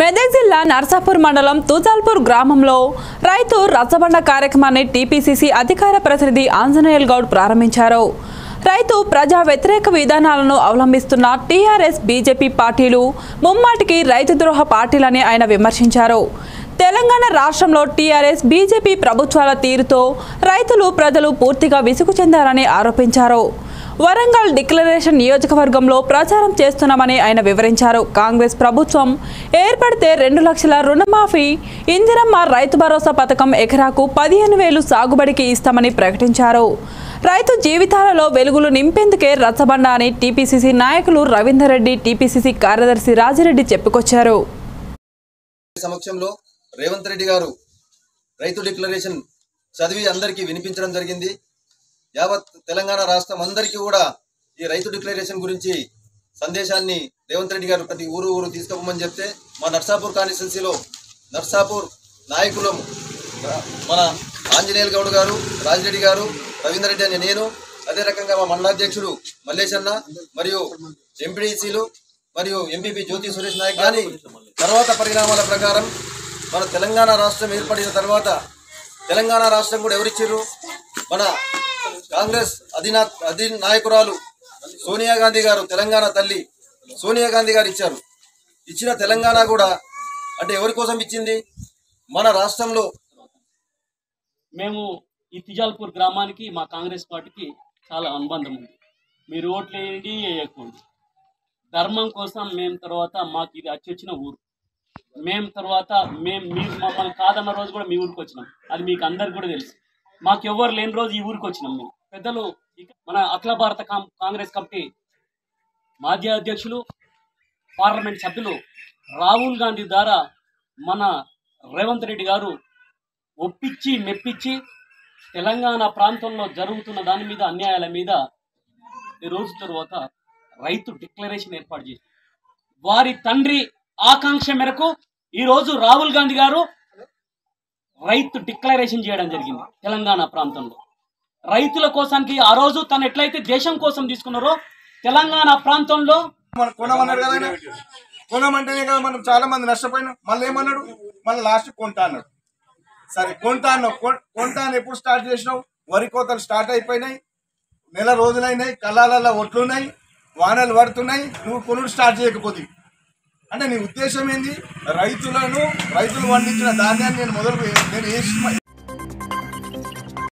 మెదక్ జిల్లా నర్సాపూర్ మండలం తుజాల్పూర్ గ్రామంలో రైతు రచ్చబండ కార్యక్రమాన్ని టీపీసీసీ అధికార ప్రతినిధి ఆంజనేయుల్ గౌడ్ ప్రారంభించారు. రైతు ప్రజా వ్యతిరేక విధానాలను అవలంబిస్తున్న టీఆర్ఎస్ బీజేపీ పార్టీలు ముమ్మాటికి రైతు ద్రోహ పార్టీలని ఆయన విమర్శించారు. తెలంగాణ రాష్ట్రంలో టీఆర్ఎస్ బీజేపీ ప్రభుత్వాల తీరుతో రైతులు ప్రజలు పూర్తిగా విసుగు చెందారని ఆరోపించారు. వరంగల్ డిక్లరేషన్ నియోజకవర్గంలో ప్రచారం చేస్తున్నామని ఆయన వివరించారు. కాంగ్రెస్ ప్రభుత్వం ఏర్పడితే రెండు లక్షల రుణమాఫీ ఇందిరమ్మ రైతు భరోసా పథకం ఎకరాకు పదిహేను వేలు సాగుబడికి ఇస్తామని ప్రకటించారు. రైతు జీవితాలలో వెలుగులు నింపేందుకే రచ్చబండ అని టీపీసీసీ నాయకులు రవీందర్ రెడ్డి టీపీసీసీ కార్యదర్శి రాజిరెడ్డి చెప్పుకొచ్చారు. సమక్షంలో రేవంత్ రెడ్డి గారు రైతు డిక్లరేషన్ చదివి అందరికీ వినిపించడం జరిగింది. యావత్ తెలంగాణ రాష్ట్రం అందరికీ కూడా ఈ రైతు డిక్లరేషన్ గురించి సందేశాన్ని రేవంత్ రెడ్డి గారు ప్రతి ఊరు ఊరు తీసుకోమని చెప్తే మా నర్సాపూర్ కాన్స్టిట్యున్సీలో నర్సాపూర్ నాయకులు మన ఆంజనేయులు గౌడ్ గారు రాజిరెడ్డి గారు రవీందర్ రెడ్డి అనే నేను అదే రకంగా మా మండలాధ్యక్షుడు మల్లేశన్న మరియు ఎంపీడీసీలు మరియు ఎంపీపీ జ్యోతి సురేష్ నాయక్ కానీ తర్వాత పరిణామాల ప్రకారం మన తెలంగాణ రాష్ట్రం ఏర్పడిన తర్వాత తెలంగాణ రాష్ట్రం కూడా ఎవరిచ్చారు మన కాంగ్రెస్ అధినా అధి నాయకురాలు సోనియా గాంధీ గారు తెలంగాణ తల్లి సోనియా గాంధీ గారు ఇచ్చారు. ఇచ్చిన తెలంగాణ కూడా అంటే ఎవరి కోసం ఇచ్చింది? మన రాష్ట్రంలో మేము ఈ తిజాల్పూర్ గ్రామానికి మా కాంగ్రెస్ పార్టీకి చాలా అనుబంధం ఉంది. మీరు ఓట్లు వేయండి వేయకూడదు. ధర్మం కోసం మేము తర్వాత మాకు ఇది అచ్చొచ్చిన ఊరు. మేము తర్వాత మేము మీరు మమ్మల్ని కాదన్న రోజు కూడా మీ ఊరికి వచ్చినాం. అది మీకు అందరికి కూడా తెలుసు. మాకు ఎవ్వరు లేని రోజు ఈ ఊరికి వచ్చినాం మేము. పెద్దలు మన అఖిల భారత కాంగ్రెస్ కమిటీ మాజీ అధ్యక్షులు పార్లమెంట్ సభ్యులు రాహుల్ గాంధీ ద్వారా మన రేవంత్ రెడ్డి గారు ఒప్పించి మెప్పించి తెలంగాణ ప్రాంతంలో జరుగుతున్న దాని మీద అన్యాయాల మీద ఈ రోజు తర్వాత రైతు డిక్లరేషన్ ఏర్పాటు చేసి వారి తండ్రి ఆకాంక్ష మేరకు ఈరోజు రాహుల్ గాంధీ గారు రైతు డిక్లరేషన్ చేయడం జరిగింది తెలంగాణ ప్రాంతంలో. రైతుల కోసానికి ఆ రోజు తను ఎట్లయితే దేశం కోసం తీసుకున్నారో తెలంగాణ ప్రాంతంలో మనం కొనమన్నాడు కదా కొనమంటేనే కదా మనం చాలా మంది నష్టపోయినాం. మళ్ళీ ఏమన్నాడు? మళ్ళీ లాస్ట్ కొంటా అన్నాడు. సరే కొంటా అన్నావు. కొ- కొంటా అని ఎప్పుడు స్టార్ట్ చేసినావు? వరి కోతలు స్టార్ట్ అయిపోయినాయి. నెల రోజులైనాయి. కళ్ళాలలో ఒట్లున్నాయి. వానలు పడుతున్నాయి. నువ్వు కొనుడు స్టార్ట్ చేయకపోతే అంటే నీ ఉద్దేశం ఏంది? రైతులను రైతులు పండించిన ధాన్యాన్ని నేను మొదలు నేను వేసి